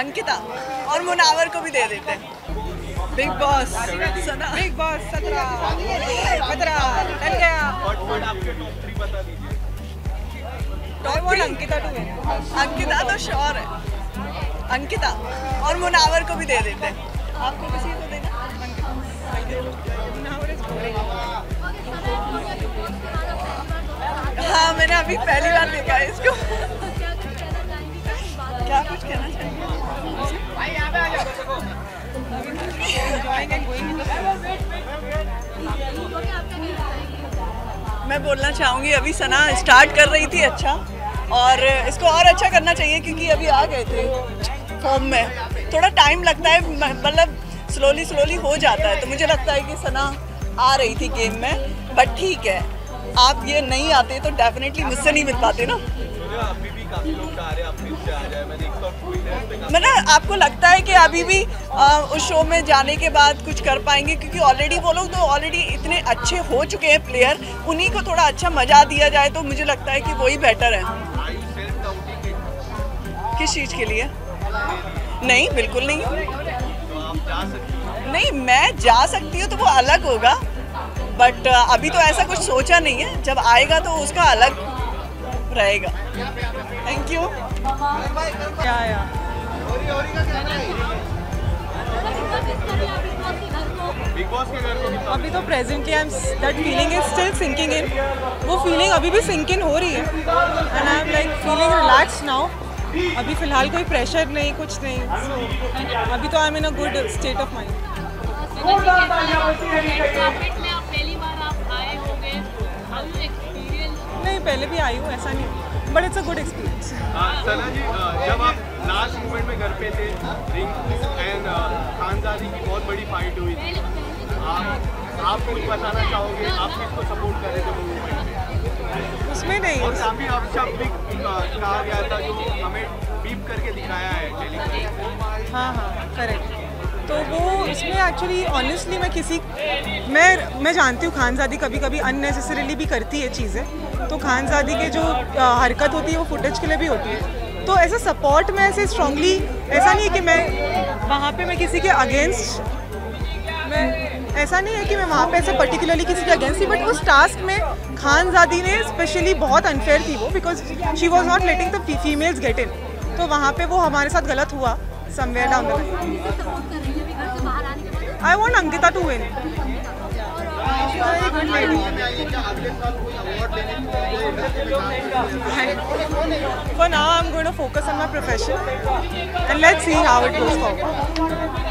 अंकिता और मुनावर को भी दे देते हैं। Bigg Boss Sana. Bigg Boss सत्रह डन गया टॉप अंकिता टू अंकिता तो श्योर है। अंकिता और मुनावर को भी दे देते हैं। आपको किसी को देना? हाँ मैंने अभी पहली बार देखा है इसको। क्या कुछ कहना चाहिए मैं बोलना चाहूँगी, अभी सना स्टार्ट कर रही थी अच्छा और इसको और अच्छा करना चाहिए क्योंकि अभी आ गए थे फॉर्म में। थोड़ा टाइम लगता है मतलब स्लोली स्लोली हो जाता है तो मुझे लगता है कि सना आ रही थी गेम में बट ठीक है, आप ये नहीं आते तो डेफिनेटली मुझसे नहीं मिल पाते ना। मतलब आपको लगता है कि अभी भी आ, उस शो में जाने के बाद कुछ कर पाएँगे? क्योंकि ऑलरेडी वो लोग तो ऑलरेडी इतने अच्छे हो चुके हैं प्लेयर उन्हीं को थोड़ा अच्छा मज़ा दिया जाए तो मुझे लगता है कि वही बेटर है। किस चीज़ के लिए? नहीं बिल्कुल नहीं। तो नहीं मैं जा सकती हूँ तो वो अलग होगा। बट अभी तो ऐसा कुछ सोचा नहीं है। जब आएगा तो उसका अलग रहेगा। थैंक यू या या बिग बॉस के घर को भी अभी तो presently I am that feeling is still sinking in वो फीलिंग अभी भी सिंक इन हो रही है। And I am like feeling relax now अभी फ़िलहाल कोई प्रेशर नहीं कुछ नहीं. So, अभी तो I am in a good state of mind पहले भी आई हूँ ऐसा नहीं। But it's a good experience Sana ji जब आप लास्ट मोमेंट में घर पे थे रिंकू एंड की बहुत बड़ी फाइट हुई थी आप आप कुछ बताना चाहोगे? आप किसको सपोर्ट कर रहे थे में उसमें नहीं। और काफ़ी अपशब्द भी कहा गया था जो हमें बीप करके दिखाया है हाँ हाँ करेक्ट तो वो उसमें एक्चुअली ऑनेस्टली मैं किसी मैं मैं जानती हूँ खानजादी कभी कभी अननेसेसरीली भी करती है चीज़ें। तो खानजादी के जो अ, हरकत होती है वो फुटेज के लिए भी होती है। तो ऐसा सपोर्ट में ऐसे स्ट्रांगली ऐसा नहीं है कि मैं वहाँ पे मैं किसी के अगेंस्ट मैं ऐसा नहीं है कि मैं वहाँ पे ऐसे पर्टिकुलरली किसी के अगेंस्ट थी बट उस टास्क में खानजादी ने स्पेशली बहुत अनफेयर थी वो because she was not letting the females get in तो वहाँ पे वो हमारे साथ गलत हुआ। Somewhere down the line I want Ankita to win. For now, I'm going to focus on my profession and let's see how it goes forward.